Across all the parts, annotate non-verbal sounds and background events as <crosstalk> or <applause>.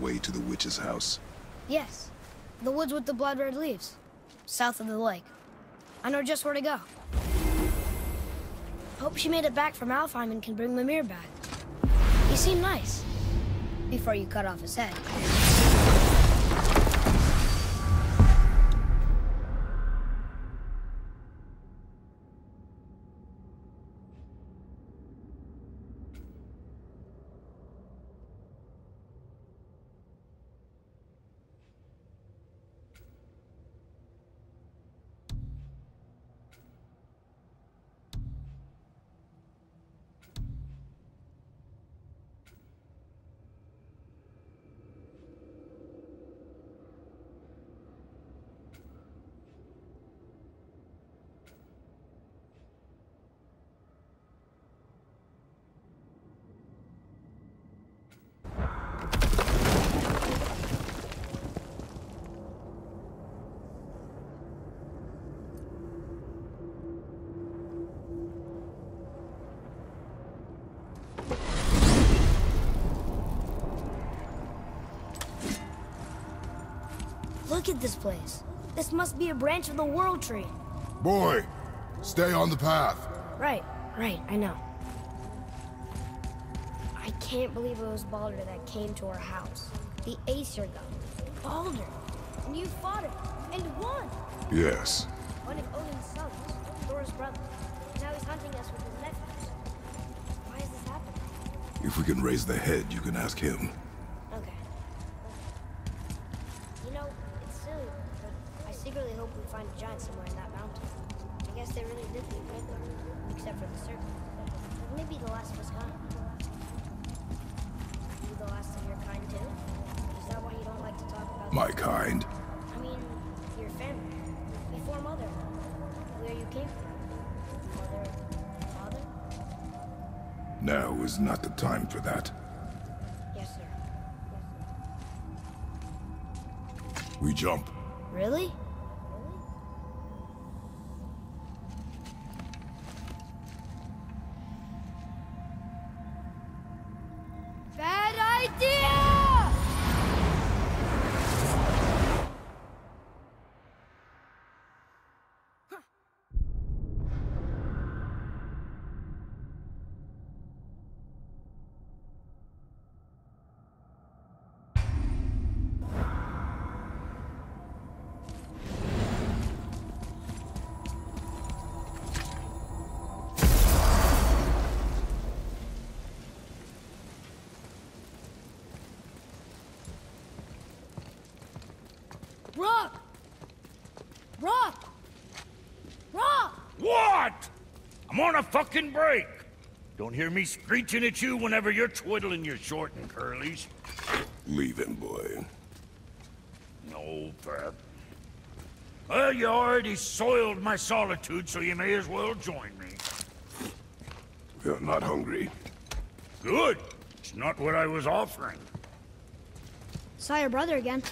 way to the witch's house? Yes. The woods with the blood-red leaves. South of the lake. I know just where to go. Hope she made it back from Alfheim and can bring Mimir back. He seemed nice. Before you cut off his head. Look at this place. This must be a branch of the World Tree. Boy, stay on the path. Right, right, I know. I can't believe it was Baldur that came to our house. The Aesir god. Baldur! And you fought him. And won. Yes. One of Odin's sons. Thor's brother. Now he's hunting us with his nephews. Why is this happening? If we can raise the head, you can ask him. Okay. You know, it's silly, but I secretly hope we find a giant somewhere in that mountain. I guess they really did leave Midgard, except for the serpent. Maybe the last of us kind. You the last of your kind too? Is that why you don't like to talk about My kind. I mean, your family. Before mother. Where you came from. Mother, father? Now is not the time for that. Yes, sir. Yes, sir. We jump. Really? A fucking break. Don't hear me screeching at you whenever you're twiddling your short and curlies. Leave him, boy. No, Pep. Well, you already soiled my solitude, so you may as well join me. We are not hungry. Good. It's not what I was offering. Saw your brother again.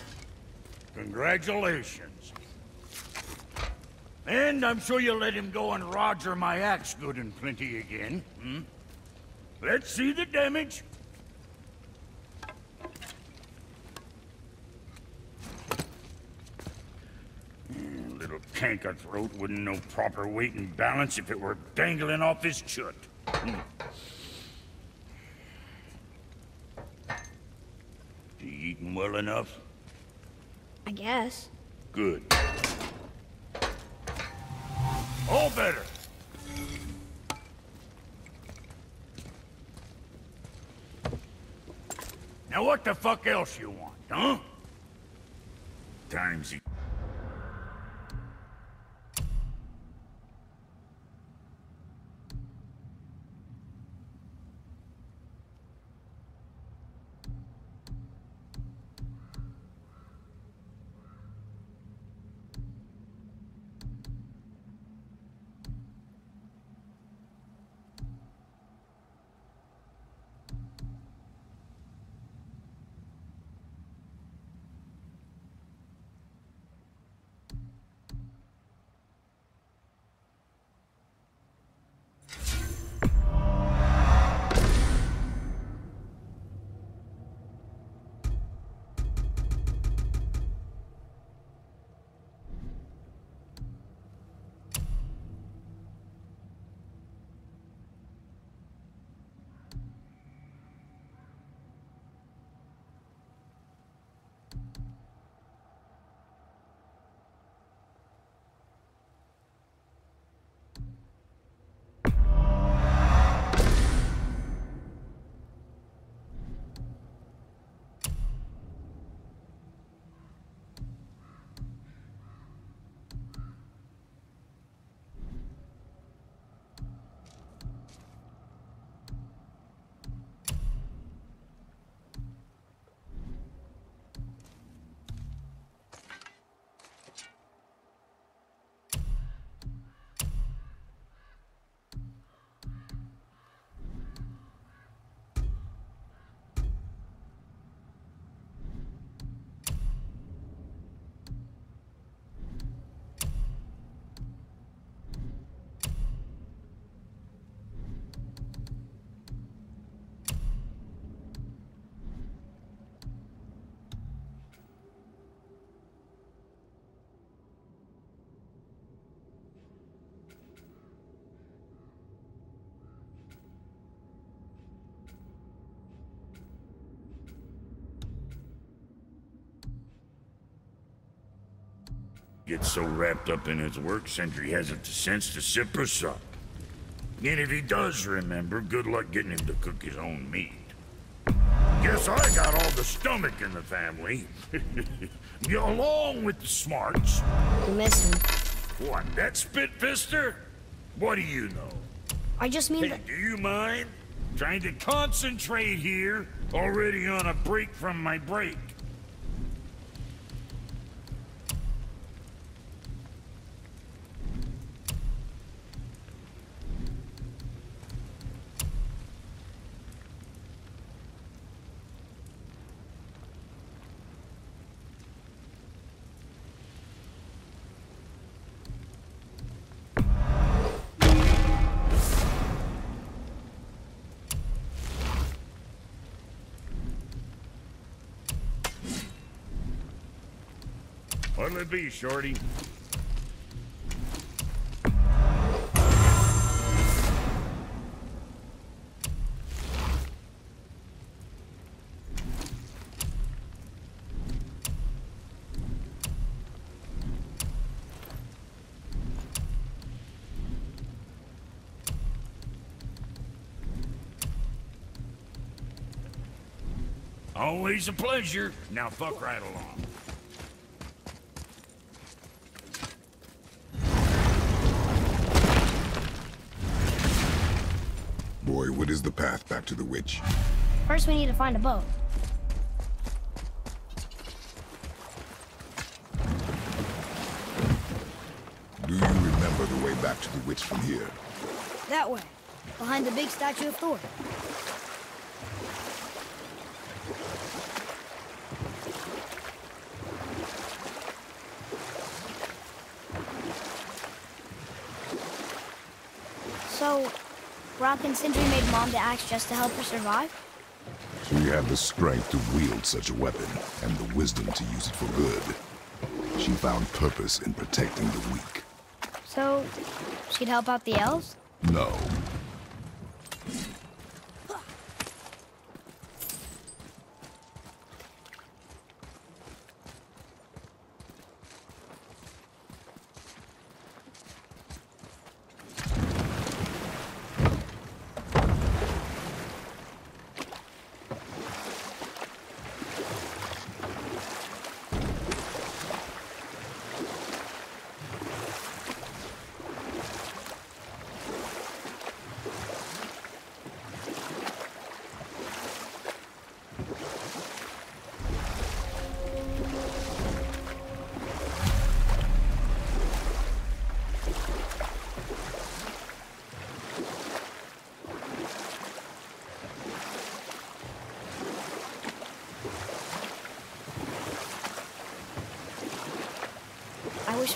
Congratulations. And I'm sure you'll let him go and Roger my axe good and plenty again, hmm? Let's see the damage. Hmm, Little canker throat wouldn't know proper weight and balance if it were dangling off his chut. Hmm. You eating well enough? I guess. Good. All better. Now what the fuck else you want, huh? Times you... Gets so wrapped up in his work, Sindri hasn't the sense to sip or sup. And if he does remember, good luck getting him to cook his own meat. Guess I got all the stomach in the family. <laughs> Along with the smarts. You miss him. What, that spit-fister? What do you know? I just mean Hey, that... do you mind? Trying to concentrate here, already on a break from my break. What'll it be, Shorty? Always a pleasure. Now fuck right along. Is the path back to the witch? First we need to find a boat. Do you remember the way back to the witch from here? That way. Behind the big statue of Thor. So, Brok and Sindri made Mom the axe just to help her survive? She had the strength to wield such a weapon, and the wisdom to use it for good. She found purpose in protecting the weak. So, she'd help out the elves? No.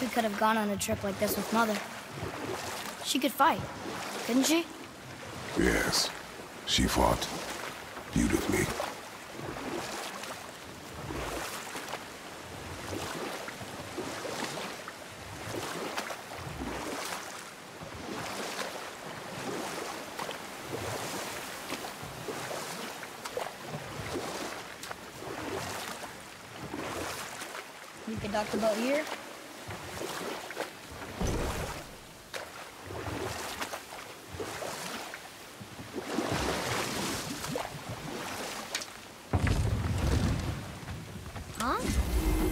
We could have gone on a trip like this with Mother. She could fight, couldn't she? Yes. She fought. Beautifully. We could dock the boat here. Huh?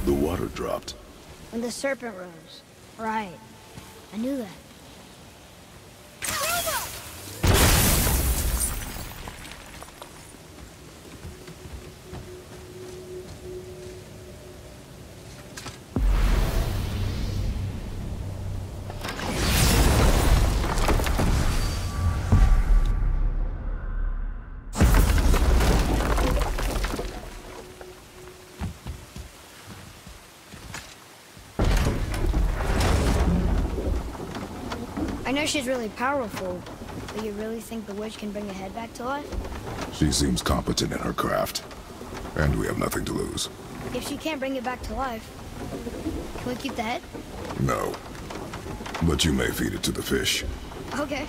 The water dropped. When the serpent rose. Right. Know she's really powerful, but you really think the witch can bring a head back to life? She seems competent in her craft. And we have nothing to lose. If she can't bring it back to life, can we keep the head? No. But you may feed it to the fish. Okay.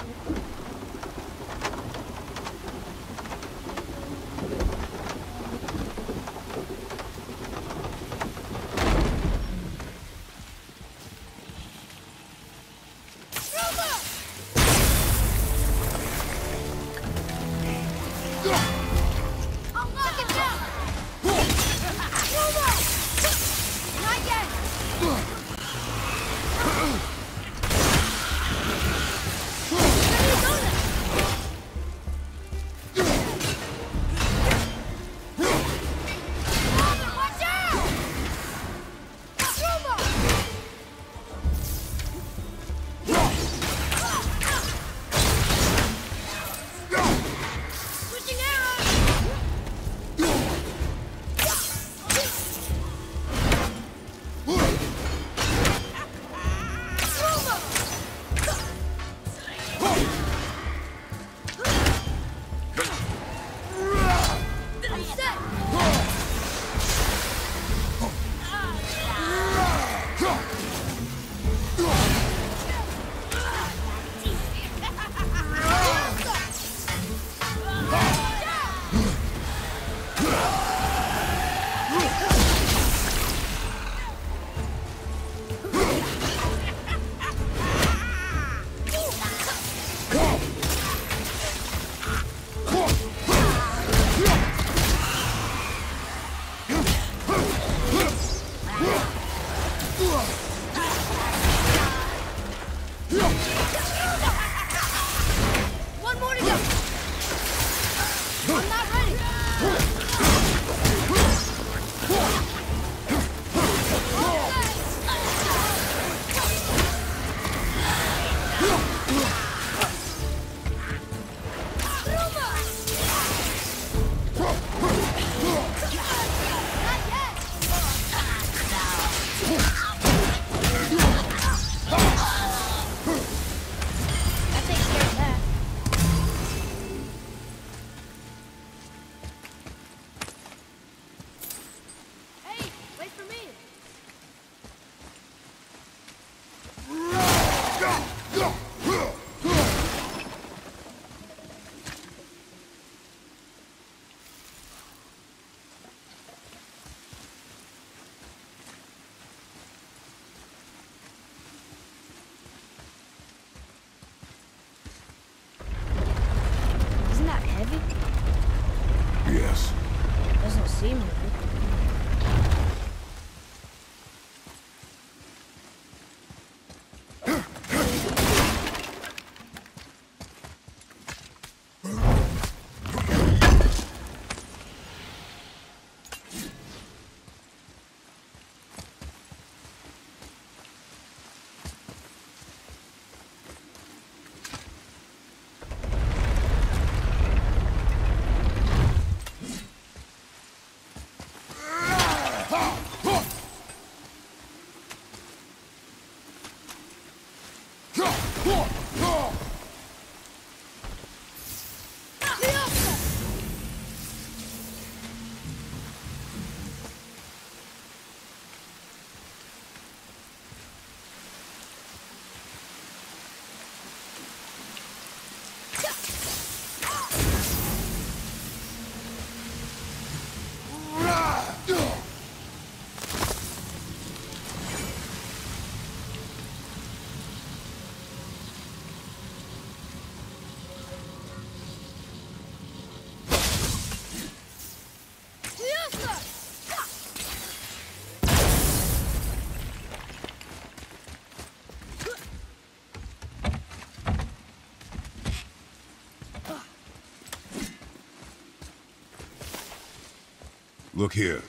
Look here.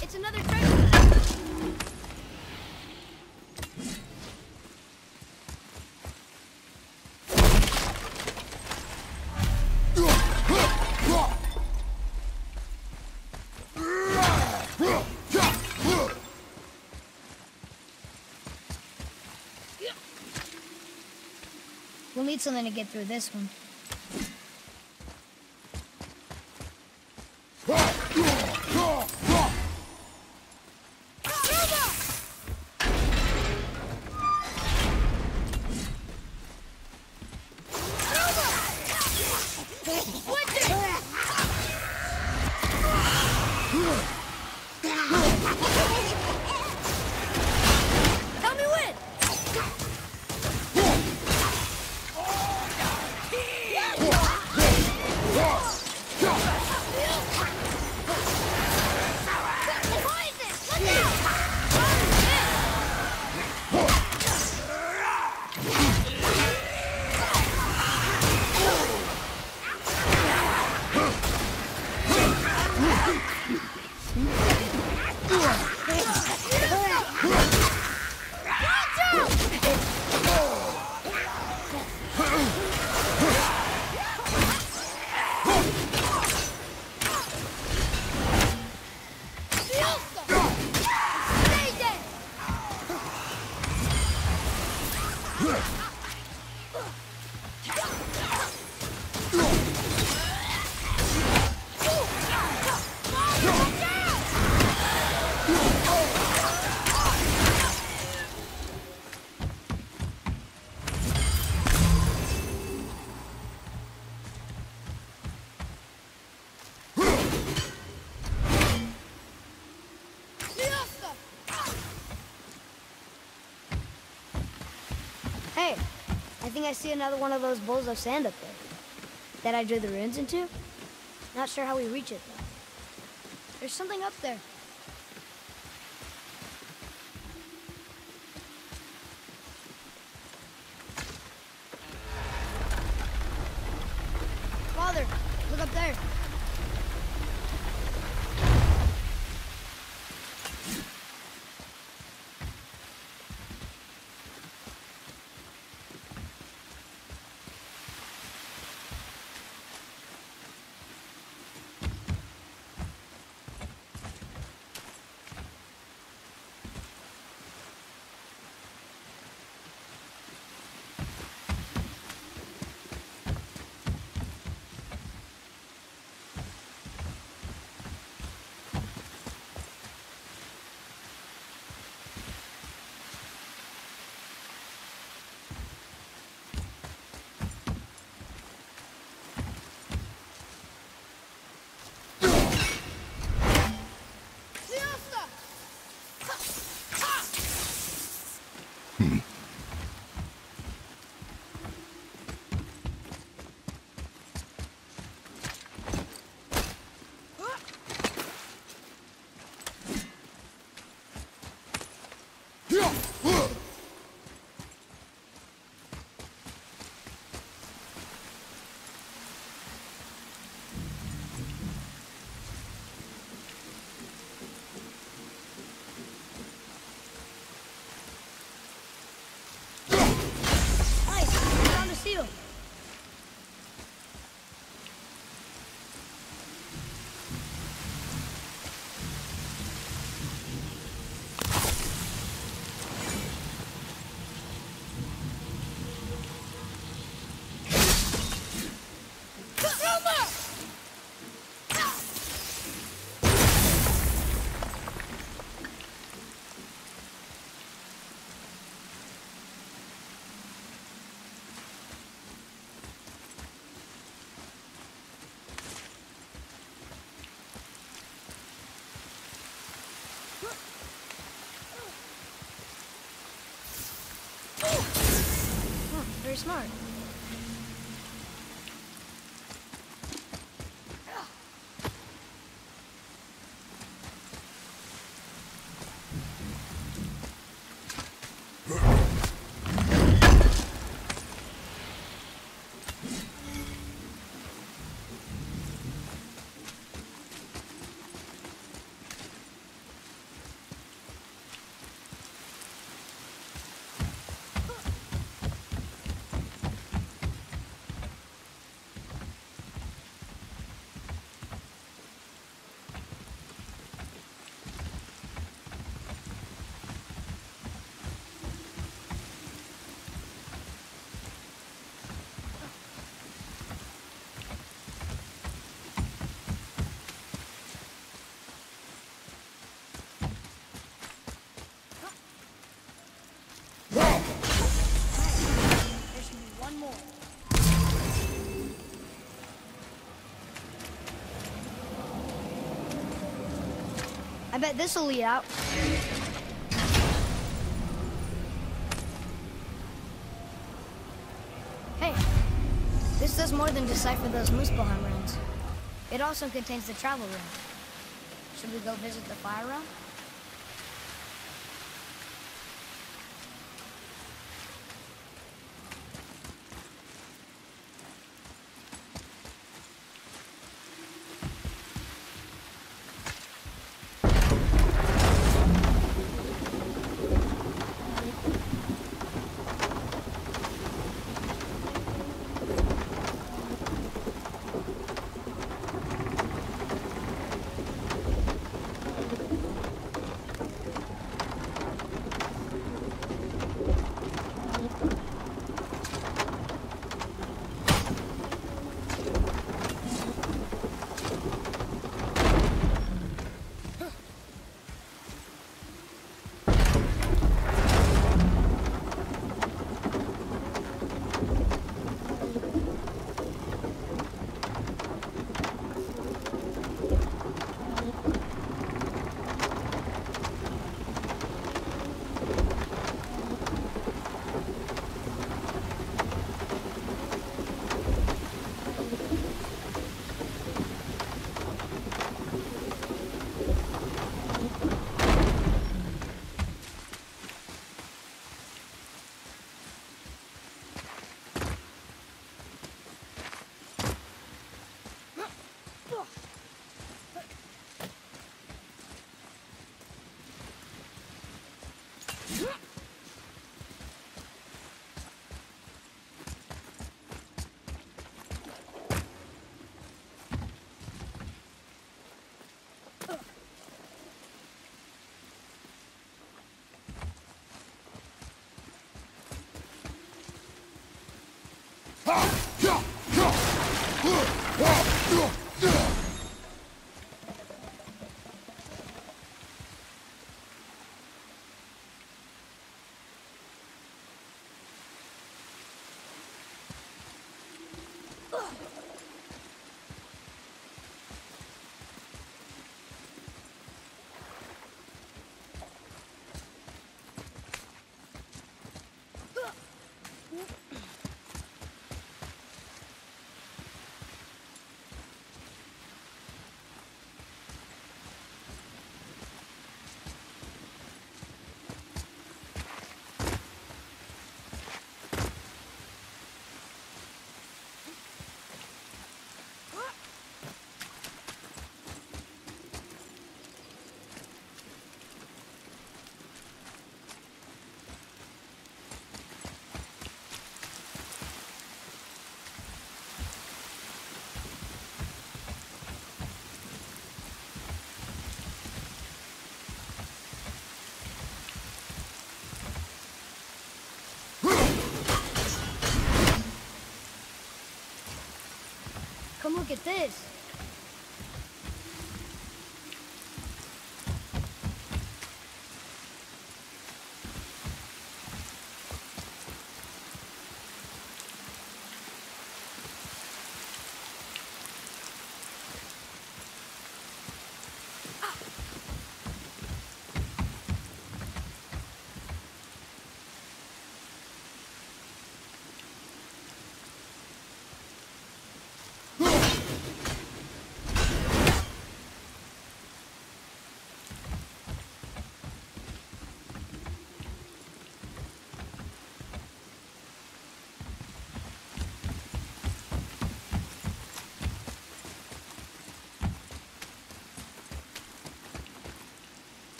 It's another. We'll need something to get through this one. Think I see another one of those bowls of sand up there. That I drew the runes into? Not sure how we reach it, though. There's something up there. Very smart. Bet this'll lead out. Hey, this does more than decipher those Muspelheim runes. It also contains the travel rune. Should we go visit the fire realm? うわっ look at this.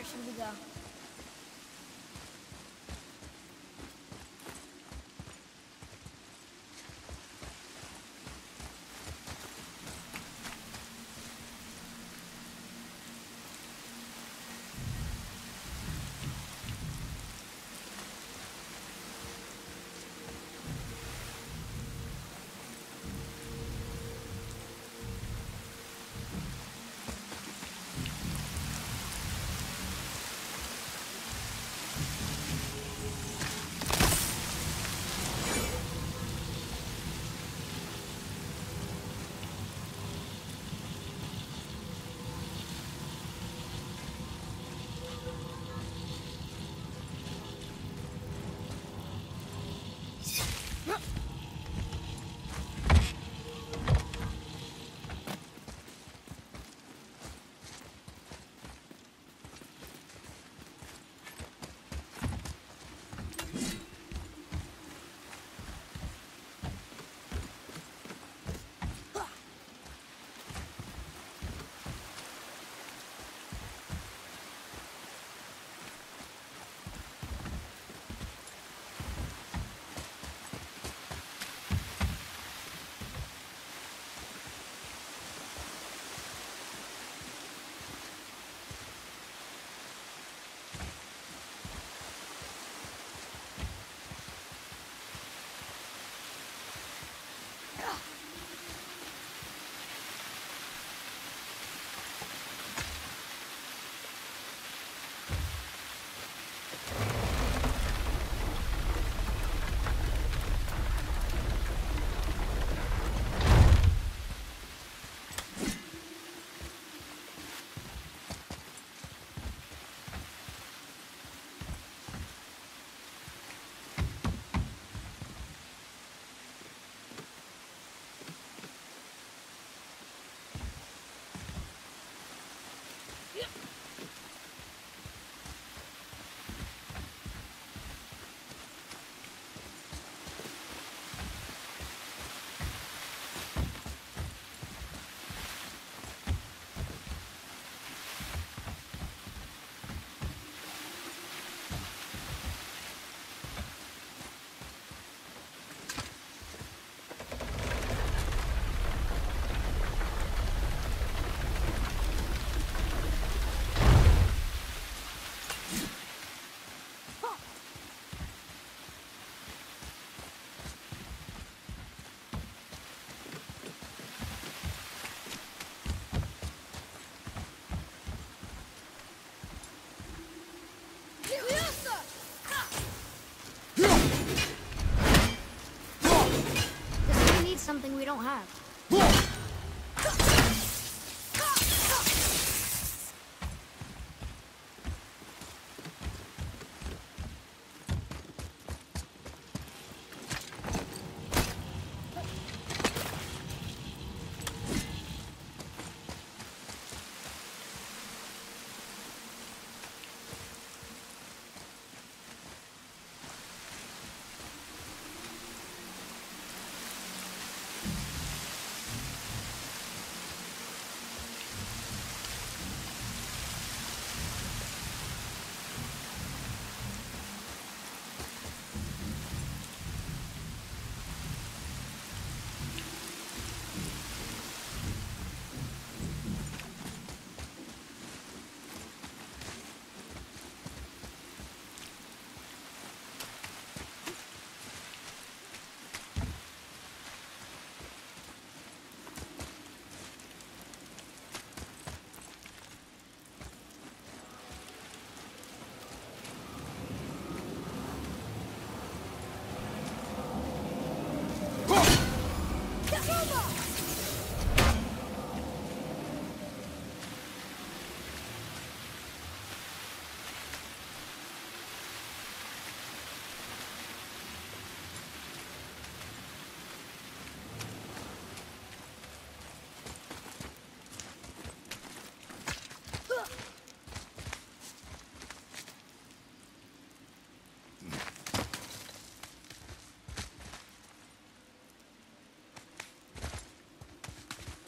Where should we go?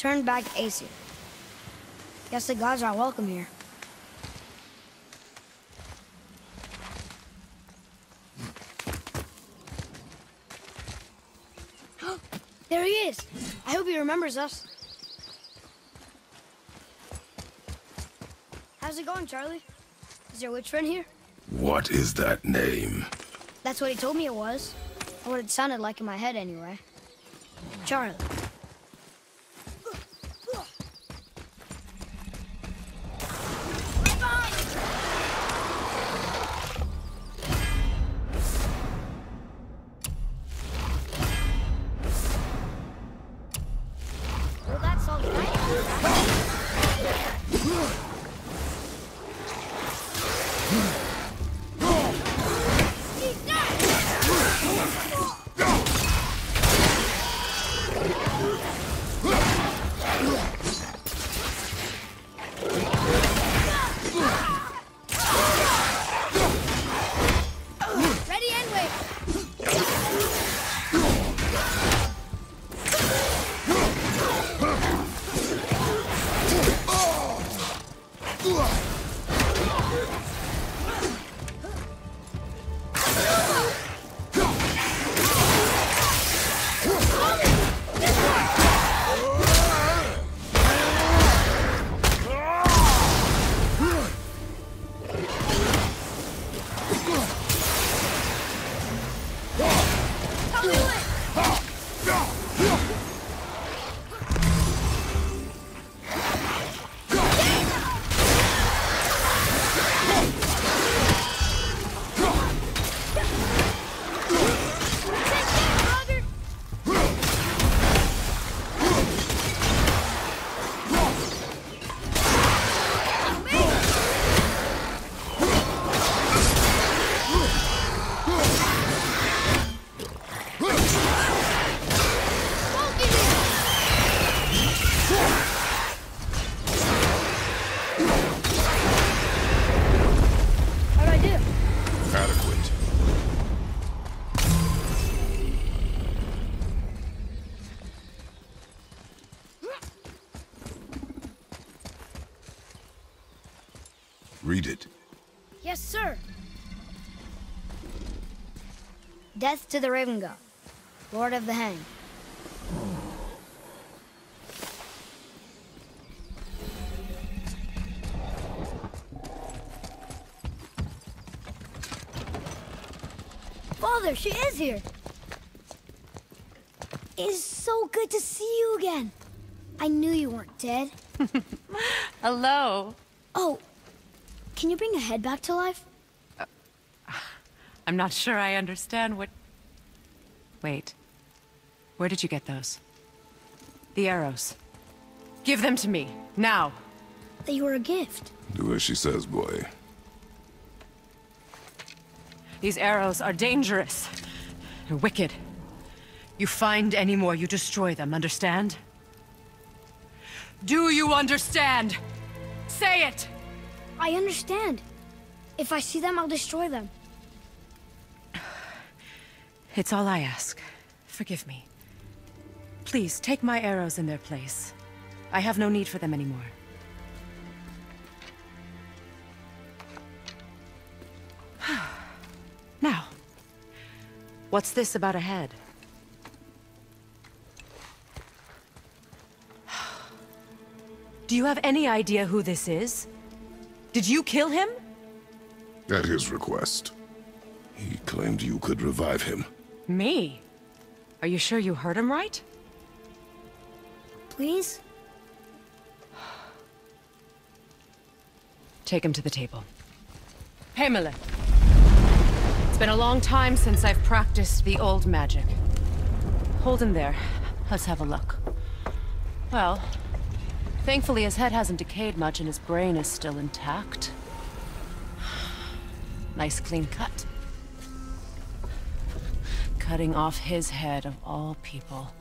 Turned back to Aesir. Guess the gods are welcome here. <gasps> there he is! I hope he remembers us. How's it going, Charlie? Is your witch friend here? What is that name? That's what he told me it was. Or what it sounded like in my head, anyway. Charlie. Death to the Raven God, Lord of the Hang. Father, she is here. It is so good to see you again. I knew you weren't dead. <laughs> Hello. Oh, can you bring a head back to life? Uh, I'm not sure I understand what... Wait. Where did you get those? The arrows. Give them to me, now. They were a gift. Do as she says, boy. These arrows are dangerous. They're wicked. You find any more, you destroy them, understand? Do you understand? Say it! I understand. If I see them, I'll destroy them. It's all I ask. Forgive me. Please, take my arrows in their place. I have no need for them anymore. <sighs> now, what's this about a head? <sighs> Do you have any idea who this is? Did you kill him? At his request. He claimed you could revive him. Me? Are you sure you heard him right? Please? <sighs> Take him to the table. Hamlet. It's been a long time since I've practiced the old magic. Hold him there. Let's have a look. Well, thankfully his head hasn't decayed much and his brain is still intact. <sighs> Nice clean cut. Cutting off his head of all people.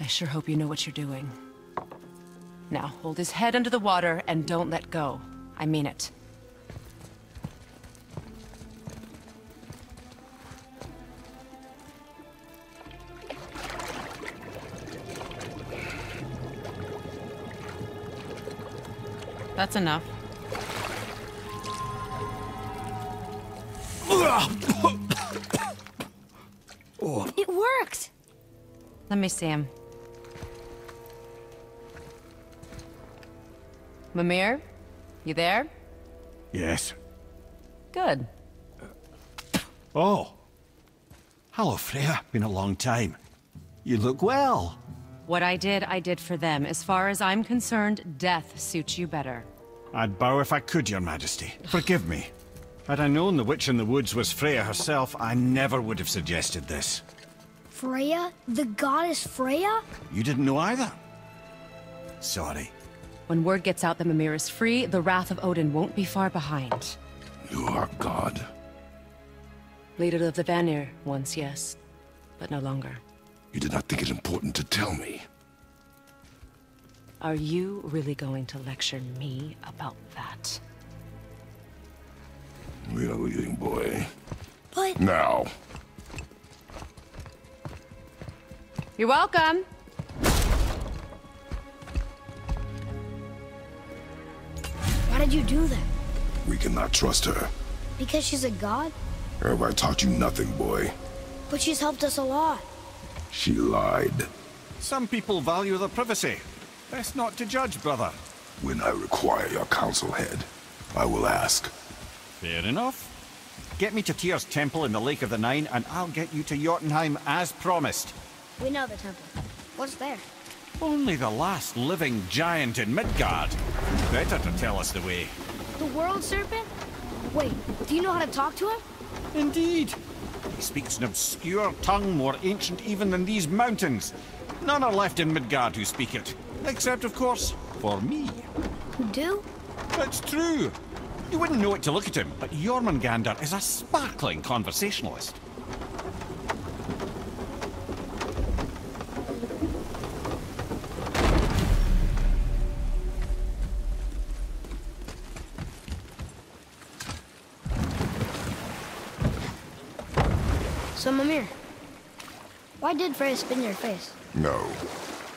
I sure hope you know what you're doing. Now, hold his head under the water and don't let go. I mean it. That's enough. Let me see him. Mimir? You there? Yes. Good. Uh, oh. Hello, Freya. Been a long time. You look well. What I did, I did for them. As far as I'm concerned, death suits you better. I'd bow if I could, your majesty. Forgive me. Had I known the witch in the woods was Freya herself, I never would have suggested this. Freya? The goddess Freya? You didn't know either? Sorry. When word gets out that Mimir is free, the wrath of Odin won't be far behind. You are God. Leader of the Vanir, once yes, but no longer. You did not think it important to tell me. Are you really going to lecture me about that? We are leaving, boy. But Now. You're welcome. why did you do that? We cannot trust her. Because she's a god? Have I taught you nothing, boy? But she's helped us a lot. She lied. Some people value their privacy. Best not to judge, brother. When I require your counsel head, I will ask. Fair enough. Get me to Tyr's temple in the Lake of the Nine, and I'll get you to Jotunheim as promised. We know the temple. What's there? Only the last living giant in Midgard. Better to tell us the way. The world serpent? Wait, do you know how to talk to him? Indeed. He speaks an obscure tongue more ancient even than these mountains. None are left in Midgard who speak it. Except, of course, for me. Do? It's true. You wouldn't know it to look at him, but Jormungandr is a sparkling conversationalist. So, Mimir, why did Freya spin your face? No.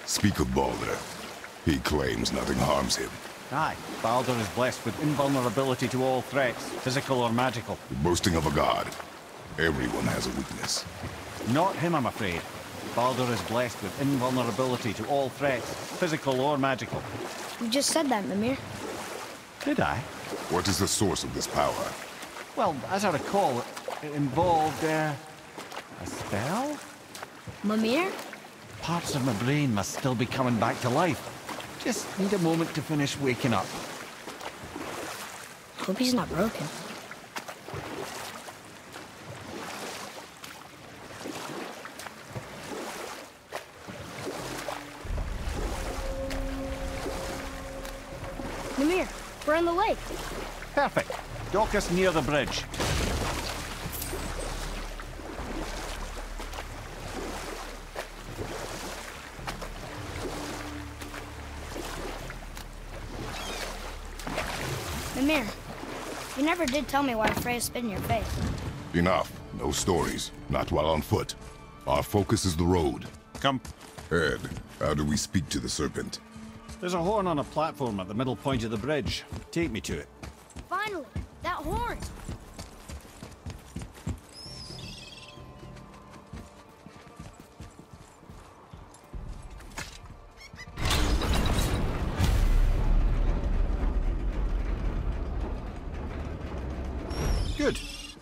Speak of Baldur. He claims nothing harms him. Aye, Baldur is blessed with invulnerability to all threats, physical or magical. Boasting of a god. Everyone has a weakness. Not him, I'm afraid. Baldur is blessed with invulnerability to all threats, physical or magical. You just said that, Mimir. Did I? What is the source of this power? Well, as I recall, it, it involved, uh, Mimir? Parts of my brain must still be coming back to life. Just need a moment to finish waking up. Hope he's not broken. Mimir, we're in the lake. Perfect. Dock us near the bridge. Mimir, you never did tell me why Freya spit in your face. Enough. No stories. Not while on foot. Our focus is the road. Come. Ed, how do we speak to the serpent? There's a horn on a platform at the middle point of the bridge. Take me to it. Finally, that horn.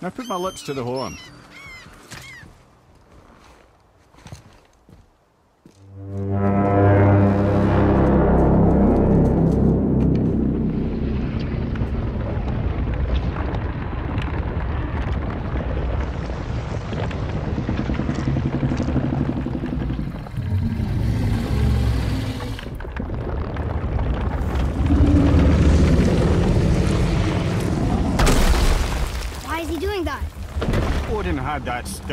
Now put my lips to the horn.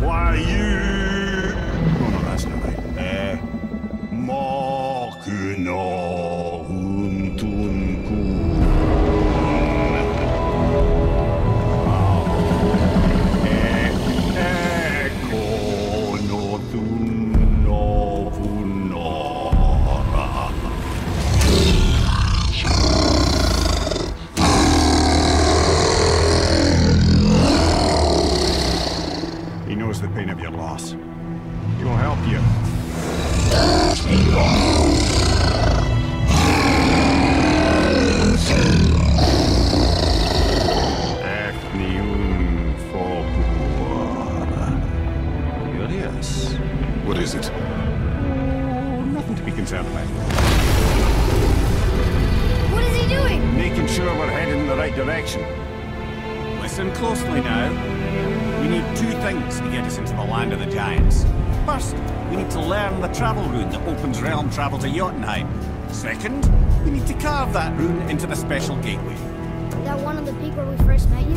luck. Oh, ha, ha, ha. You enemy. I've still got it, lads. He remembers me. Why you? Oh direction. Listen closely now. We need two things to get us into the land of the giants. First, we need to learn the travel rune that opens realm travel to Jotunheim. Second, we need to carve that rune into the special gateway. That one on the peak where we first met you?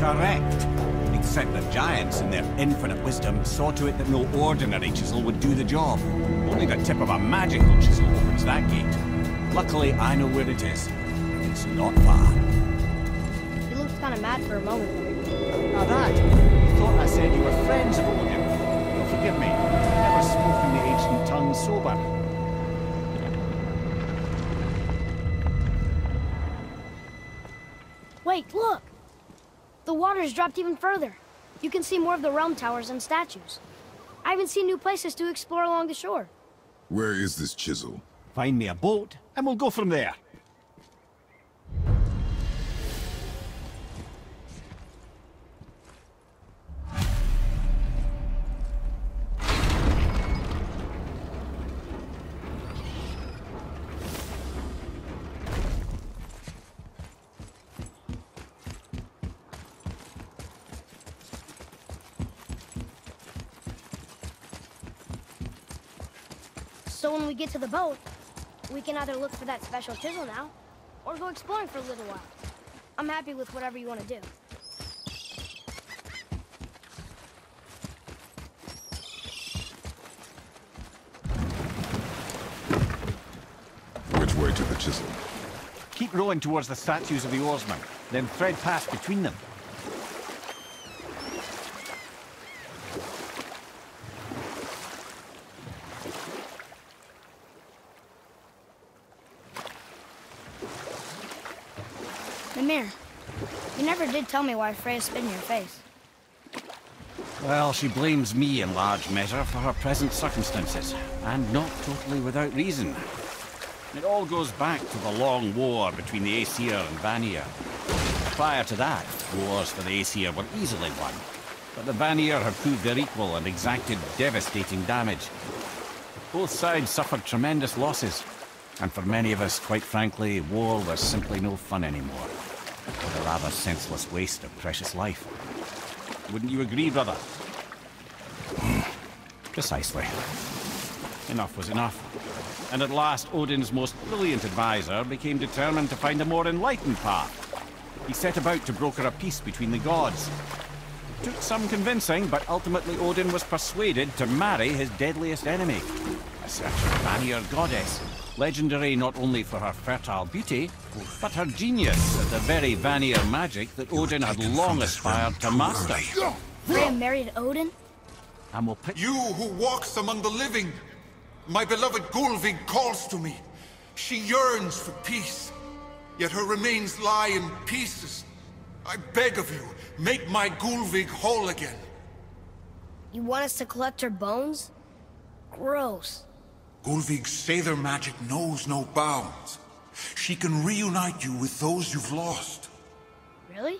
Correct. Except the giants, in their infinite wisdom, saw to it that no ordinary chisel would do the job. Only the tip of a magical chisel opens that gate. Luckily, I know where it is. It's not far. He looked kind of mad for a moment. Now that, I thought I said you were friends of Odin. Well, forgive me, I've never spoken the ancient tongue sober. Wait, look! The water's dropped even further. You can see more of the realm towers and statues. I haven't seen new places to explore along the shore. Where is this chisel? Find me a boat, and we'll go from there. We get to the boat, we can either look for that special chisel now, or go exploring for a little while. I'm happy with whatever you want to do. Which way to the chisel? Keep rowing towards the statues of the oarsmen, then thread past between them. Mimir, you never did tell me why Freya spit in your face. Well, she blames me in large measure for her present circumstances, and not totally without reason. It all goes back to the long war between the Aesir and Vanir. Prior to that, wars for the Aesir were easily won, but the Vanir had proved their equal and exacted devastating damage. Both sides suffered tremendous losses, and for many of us, quite frankly, war was simply no fun anymore. A rather senseless waste of precious life. Wouldn't you agree, brother? Precisely. Enough was enough. And at last, Odin's most brilliant advisor became determined to find a more enlightened path. He set about to broker a peace between the gods. It took some convincing, but ultimately Odin was persuaded to marry his deadliest enemy, a certain Vanir goddess, legendary not only for her fertile beauty, but her genius at the very Vanir magic that Odin had long aspired to master. Freya married Odin? And will pick You who walks among the living, my beloved Gullveig calls to me. She yearns for peace, yet her remains lie in pieces. I beg of you, make my Gullveig whole again. You want us to collect her bones? Gross. Gullveig's Seidr magic knows no bounds. She can reunite you with those you've lost. Really?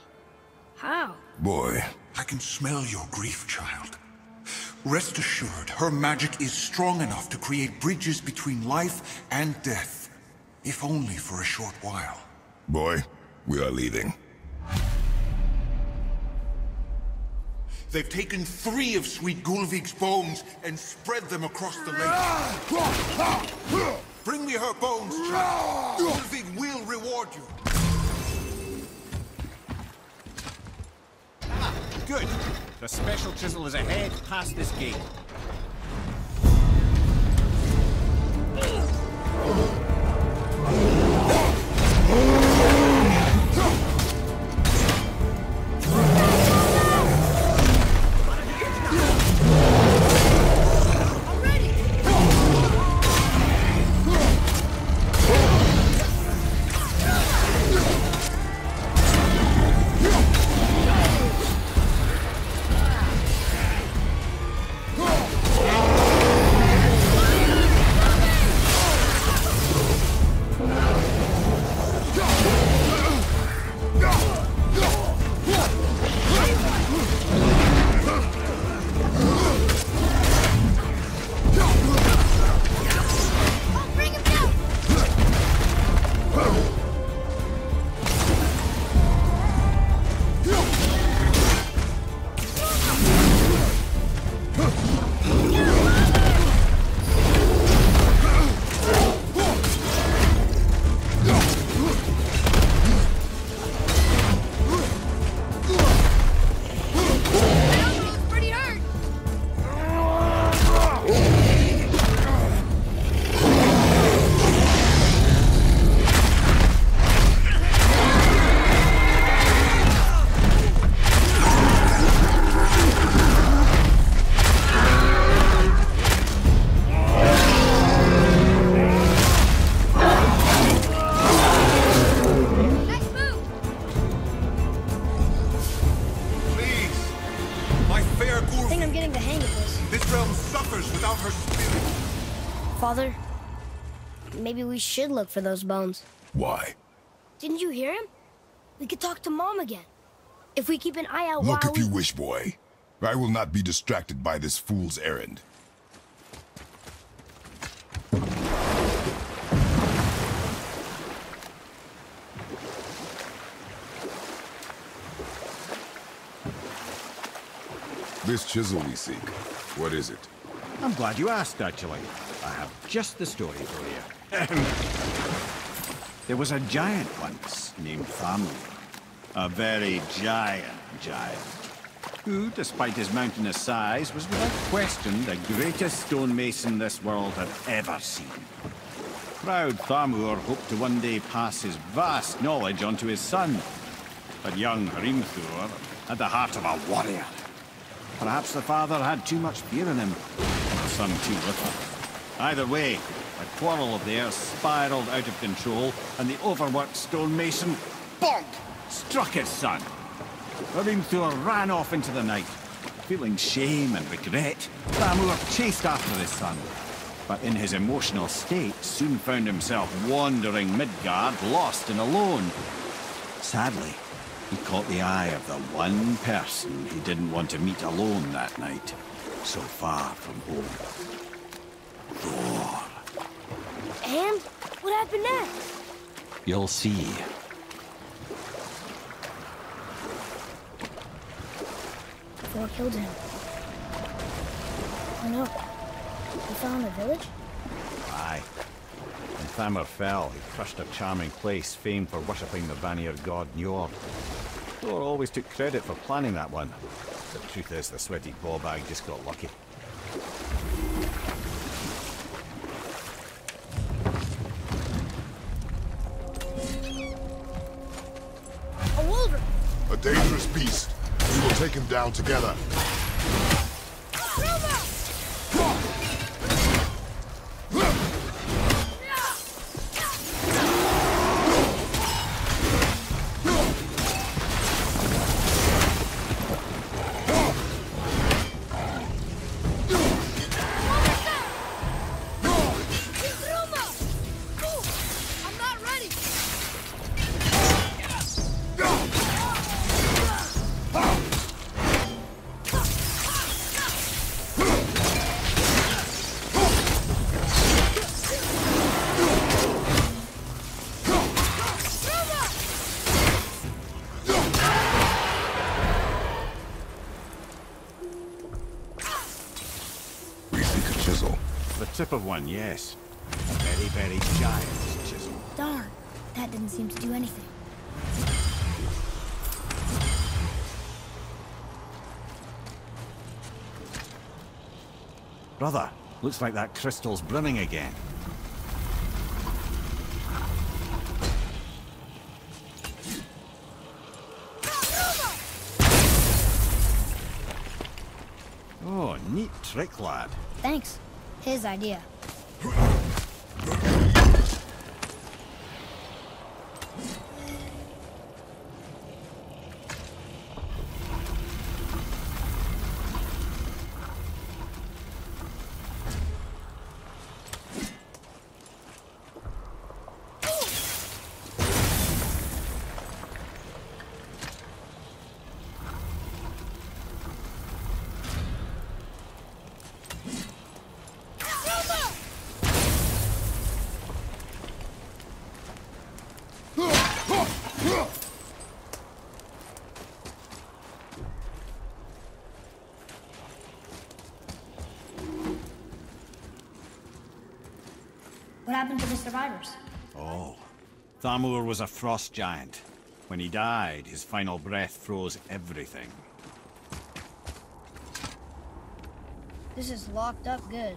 How? Boy, I can smell your grief, child. Rest assured, her magic is strong enough to create bridges between life and death. If only for a short while. boy, we are leaving. They've taken three of Sweet Gullveig's bones and spread them across the lake. Bring me her bones, child. Gulvig will reward you. Good. The special chisel is ahead past this gate. We should look for those bones. Why? Didn't you hear him? We could talk to Mom again. If we keep an eye out Look while if we... you wish, boy. I will not be distracted by this fool's errand. This chisel we seek, what is it? I'm glad you asked, actually. I have just the story for you. <laughs> there was a giant once named Thamur. A very giant giant. Who, despite his mountainous size, was without question the greatest stonemason this world had ever seen. Proud Thamur hoped to one day pass his vast knowledge on to his son. But young Hrimthur had the heart of a warrior. Perhaps the father had too much fear in him, the son too little. Either way, a quarrel of theirs spiraled out of control, and the overworked stonemason, bonk, struck his son. Hrimthur ran off into the night. Feeling shame and regret, Thamur chased after his son. But in his emotional state, soon found himself wandering Midgard, lost and alone. Sadly, he caught the eye of the one person he didn't want to meet alone that night, so far from home. Thor. And? What happened next? You'll see. Thor killed him. Oh no. We found the village? Aye. When Thamur fell, he crushed a charming place famed for worshipping the Vanir god Njord. Thor always took credit for planning that one. The truth is, the sweaty ballbag just got lucky. Take him down together. Of one, yes. A very, very giant chisel. Darn, that didn't seem to do anything. Brother, looks like that crystal's brimming again. Idea. Happened to the survivors? Oh. Thamur was a frost giant. When he died, his final breath froze everything. This is locked up good.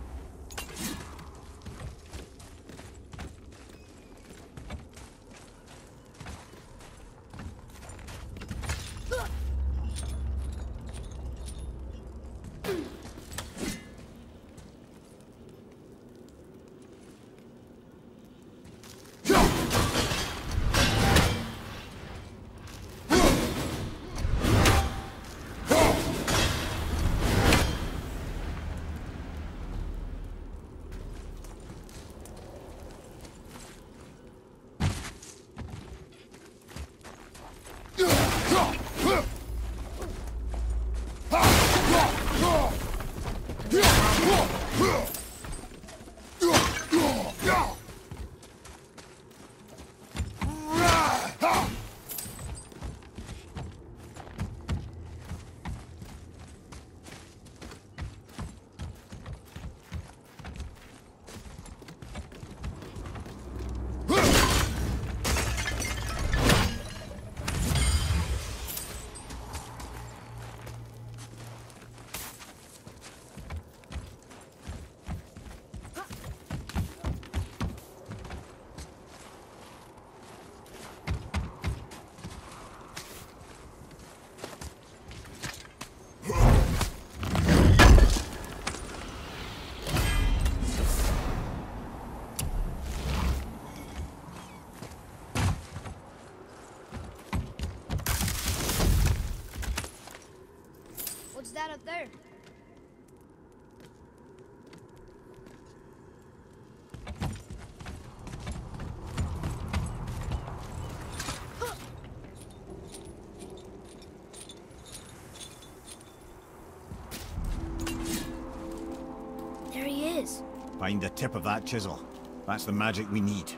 Find the tip of that chisel. That's the magic we need.